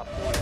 Op